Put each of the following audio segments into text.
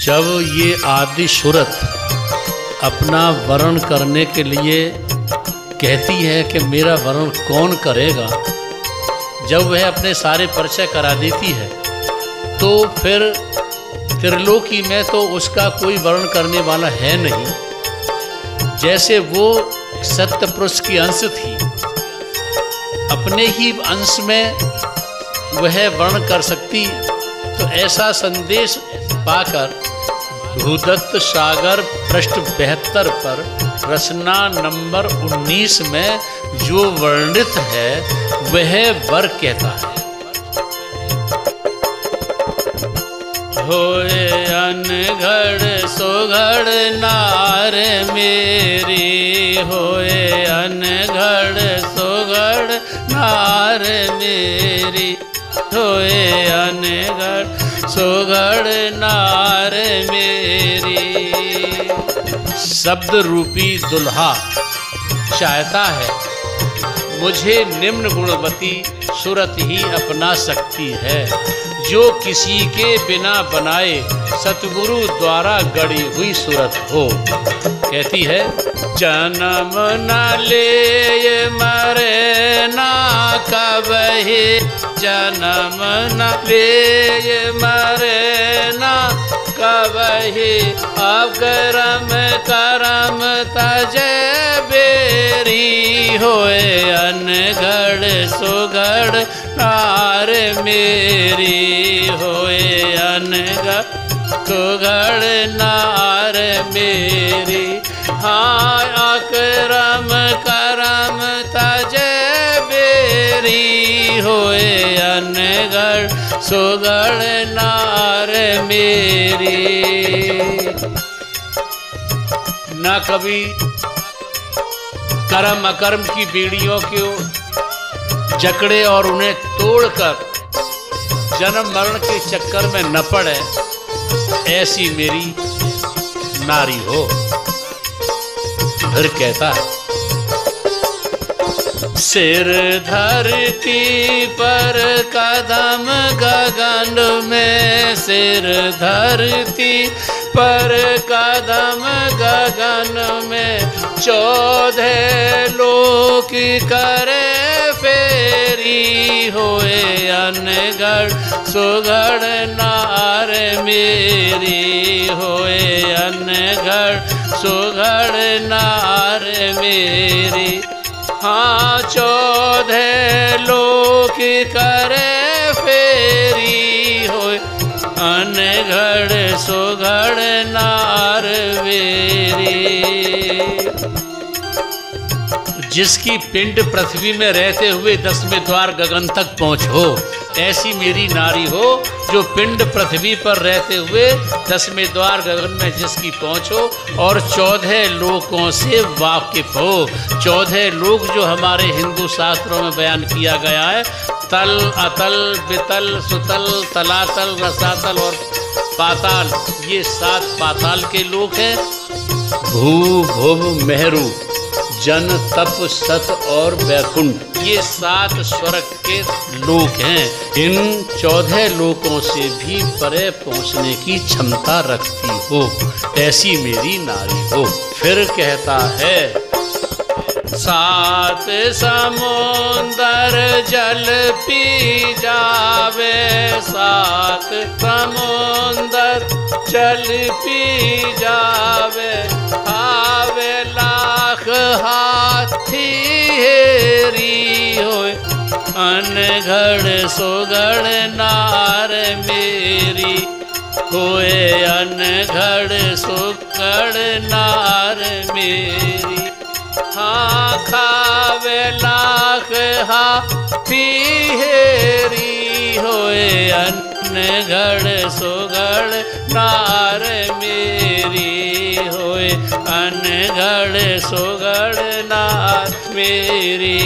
जब ये आदि सूरत अपना वर्ण करने के लिए कहती है कि मेरा वर्ण कौन करेगा, जब वह अपने सारे परिचय करा देती है तो फिर त्रिलोकी में तो उसका कोई वर्ण करने वाला है नहीं। जैसे वो सत्य पुरुष की अंश थी, अपने ही अंश में वह वर्ण कर सकती तो ऐसा संदेश पाकर भूदत्त सागर पृष्ठ बेहतर पर रचना नंबर 19 में जो वर्णित है, वह वर कहता है। होए अनघड़ सोघड़ नार मेरी, होए अनघड़ सोघड़ नार मेरी, होए अनघड़ सोघड़ नार मेरी। शब्द रूपी दुल्हा चाहता है। मुझे निम्न गुणवती सूरत ही अपना सकती है। जो किसी के बिना बनाए सतगुरु द्वारा गढ़ी हुई सूरत हो। कहती है, जन्म न ले मरे ना कबही। जन्म न ले मरे ना कबही। अब करम तजे बेरी होए अनगढ़ सुगढ़ नार मेरी होए अनगढ़ सुगढ़ नार मेरी। हाँ अकरम करम तजे होए अनगढ़ सुगढ़ नार मेरी। न कभी कर्म अकर्म की बीड़ियों को जकड़े और उन्हें तोड़कर जन्म मरण के चक्कर में न पड़े, ऐसी मेरी नारी हो। फिर कहता है सिर धरती पर कदम गगन में सिर धरती पर कदम गगन में चौदह लोक करे फेरी होए अनगढ़, सुगढ़ नार मेरी होए अनगढ़, सुगढ़ नार मेरी। हाँ चौदह लोक करे फेरी हो अनगढ़ सुघड़ नार वेरी। जिसकी पिंड पृथ्वी में रहते हुए दसवें द्वार गगन तक पहुँचो ऐसी मेरी नारी हो जो पिंड पृथ्वी पर रहते हुए दसवें द्वार गगन में जिसकी पहुँचो और चौदह लोगों से वाकिफ हो। चौदह लोग जो हमारे हिंदू शास्त्रों में बयान किया गया है, तल, अतल, बितल, सुतल, तलातल, रसातल और पाताल, ये सात पाताल के लोग हैं। भू, भुव, मेहरू। जन, तप, सत और वैकुंठ। ये सात स्वर्ग के लोक हैं। इन चौदह लोकों से भी परे पहुँचने की क्षमता रखती हो। ऐसी मेरी नारी हो। फिर कहता है सात समुंदर जल पी जावे, सात समुंदर जल पी जावे। आवे लाख हाथी हेरी होए अनगढ़ सोगढ़ नार मेरी होए अनगढ़ सोगढ़ नार मेरी। हाँ खावे लाख हा हेरी होए अनगढ़ सोगढ़ नार मेरी होए अनगढ़ सोगढ़, नार मेरी।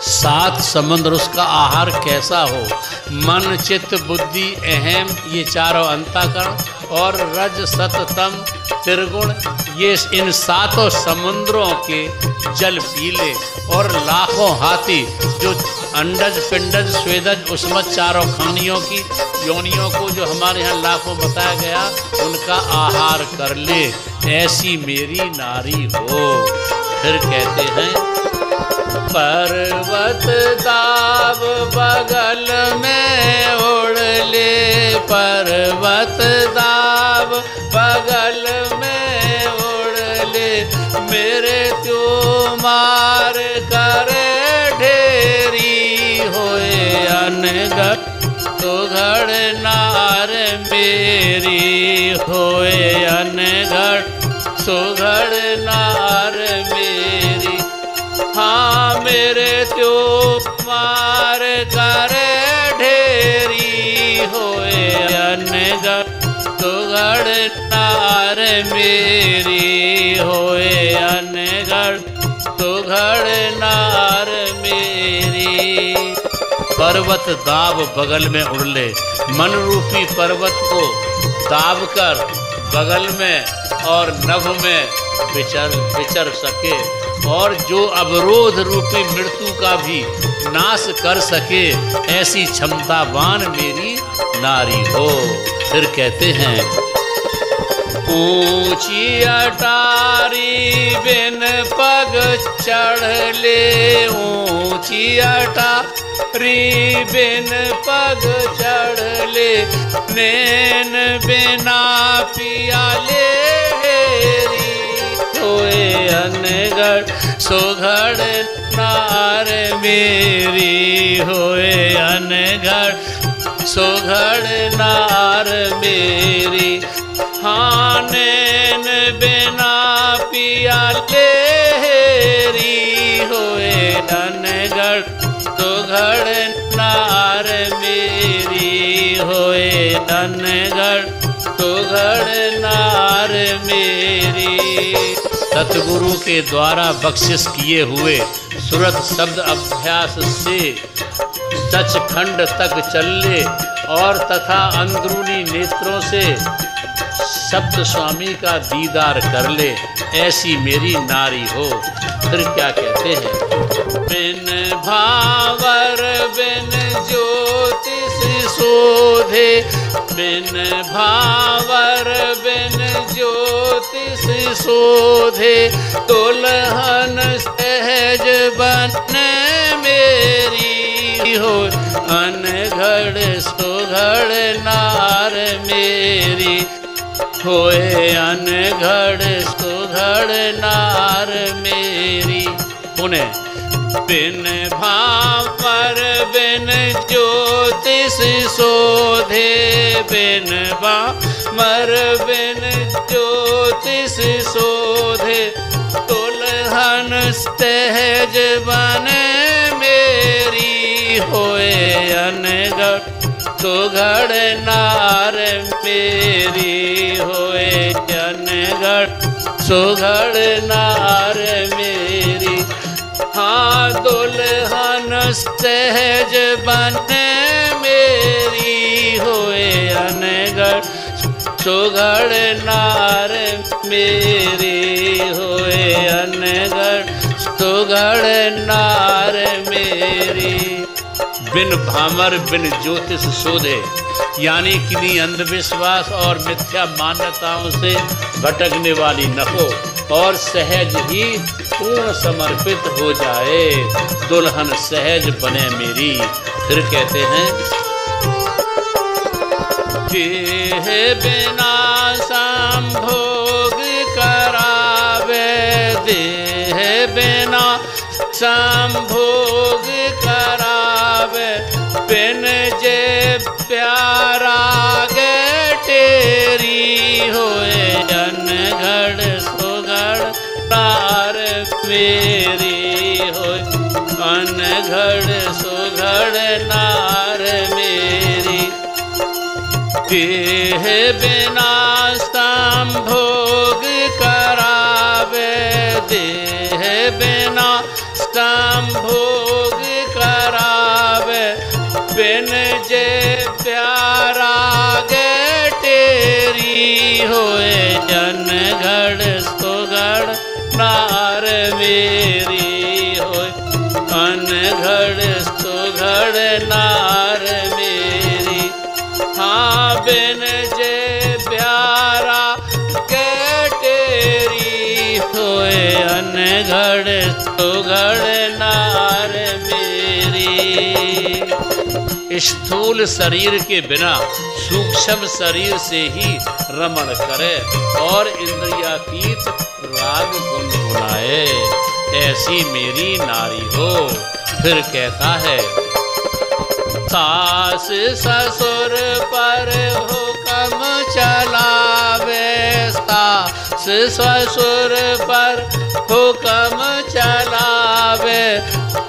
सात समुद्र उसका आहार कैसा हो? मन, चित्त, बुद्धि, अहम, ये चारों अंताकरण और रज, सत, तम, त्रिगुण ये इन सातों समुद्रों के जल पीले और लाखों हाथी जो अंडज पिंडज स्वेदज उसमत चारों खानियों की योनियों को जो हमारे यहाँ लाखों बताया गया, उनका आहार कर ले। ऐसी मेरी नारी हो। फिर कहते हैं, पर्वत दाब बगल में उड़ ले। पर्वत दाब बगल सुघड़ नार मेरी हाँ मेरे त्यो मार कर ढेरी होए अनगढ़ नार मेरी होए अनगढ़ नार मेरी। पर्वत दाब बगल में उड़ले मन रूपी पर्वत को दाब कर बगल में और नभ में विचर विचर सके। और जो अवरोध रूपी मृत्यु का भी नाश कर सके, ऐसी क्षमतावान मेरी नारी हो। फिर कहते हैं ऊँची अटारी बिन पग चढ़ ले। ऊँची अटारी बिन पग चढ़ ले। नैन बिना पिया ले सोघड़ नार मेरी। होए अनगढ़ सोघड़ नार मेरी। हाँ बिना पिया लेरी होए अनगढ़ सोघड़ नार मेरी होए अनगढ़ सोघड़ नार मेरी। सतगुरु के द्वारा बख्शिश किए हुए सुरत शब्द अभ्यास से सचखंड तक चलने और तथा अंदरूनी नेत्रों से शब्द स्वामी का दीदार कर ले, ऐसी मेरी नारी हो। फिर क्या कहते हैं? बिन भावर, बिन ज्योतिष शोधे। बिन भावर, बिन ज्योतिष शोधे। दुल्हन सहज बन मेरी हो। अनघड़ सुघड़ नार मेरी। होए अनघड़ सुघड़ नार मेरी। पुनः बिन भावर बिन ज्योतिष शोधे, बिन भावर बिन ज्योतिष शोधे। तुलहन सहज बन मेरी होए अनगढ़ सुघड़ नार मेरी होए अनगढ़ सुघड़ नार मेरी। हाँ दुल्हन सहज बन मेरी होए अनगढ़ सुघड़ नार मेरी होए अनगढ़ सुघड़ नार मेरी बिन भामर बिन ज्योतिष शोधे। यानी किन्हीं अंधविश्वास और मिथ्या मान्यताओं से भटकने वाली न हो और सहज ही पूर्ण समर्पित हो जाए। दुल्हन सहज बने मेरी। फिर कहते हैं बिना संभोग करावे। बिना संभोग बिन जे प्यारा गे तेरी होए अनघड़ सुगड़ तार मेरी होए। अनघड़ सुगड़ नार मेरी। देह बिना संभोग करावे, देह बिना करावे बिन जे प्यारा गे तेरी होए जन घड़ सो नार मेरी होए। अन घड़ सो नार मेरी। हाँ बिन जे प्यारा गे तेरी होए अन घड़ सुगढ़ स्थूल शरीर के बिना, सूक्ष्म शरीर से ही रमण करे और इंद्रियातीत राग गुनगुनाए ऐसी मेरी नारी हो, फिर कहता है, सास ससुर पर हुक्म चलावे, सास ससुर पर हुक्म चलावे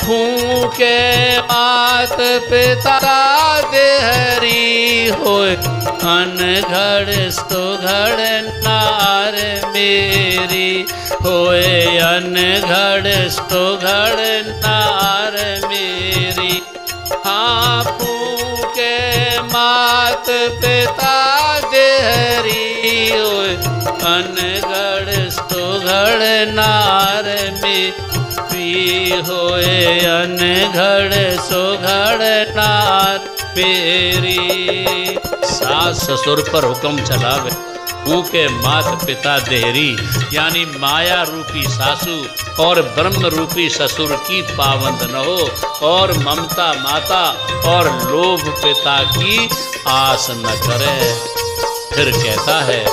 फूके मात पिता देहरी होए। अनघड़ सुघड़ नार मेरी होए। अनघड़ सुघड़ नार मेरी। हाँ फूके मात पिता देहरी होए। अनगढ़ सुघड़ नार में पी होए अनगढ़ सुघड़ नार पेरी सास ससुर पर हुक्म चलावे के मात पिता देहरी, यानी माया रूपी सासू और ब्रह्म रूपी ससुर की पाबंद न हो, और ममता माता और लोभ पिता की आस न करे। फिर कहता है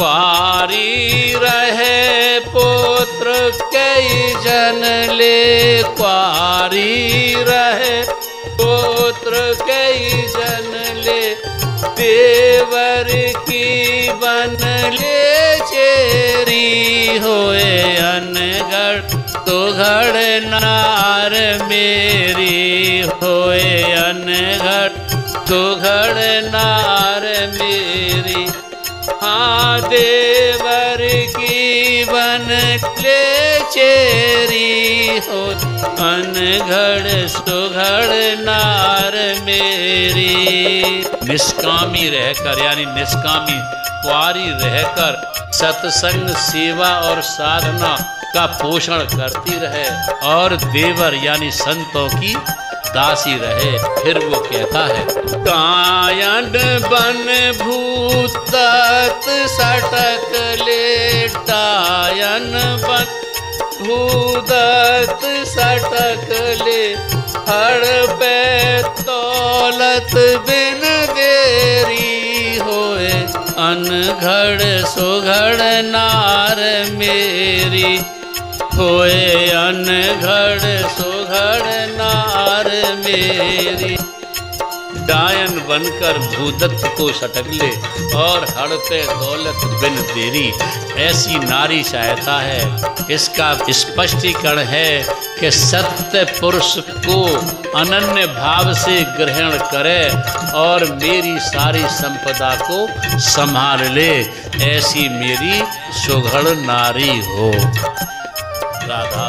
क्वारी रहे पुत्र कई जन ले। क्वारी रहे पुत्र कई जन ले। देवर की बन ले चेरी होए अनगढ़ तो घड़ नार मेरी होए अनगढ़ तो घड़ नार मेरी हाँ देवर की बन ले चेरी हो, अनघड़ सुघड़ नार मेरी। निष्कामी रहकर, यानी निष्कामी कुआरी रहकर सत्संग, सेवा और साधना का पोषण करती रहे और देवर, यानी संतों की दासी रहे, फिर वो कहता है, कायन बन भूत सटक ले बन भूदत सटक ले, हर पे तौलत बिन देरी होए, अनघड़ सुघड़ नार मेरी, होए अनघड़ सुघड़ नार मेरी। डायन बनकर भूदत्त को सटक ले और हड़ पे दौलत बिन तेरी। ऐसी नारी सहायता है। इसका स्पष्टीकरण है कि सत्य पुरुष को अनन्य भाव से ग्रहण करे और मेरी सारी संपदा को संभाल ले। ऐसी मेरी सुघड़ नारी हो। राधा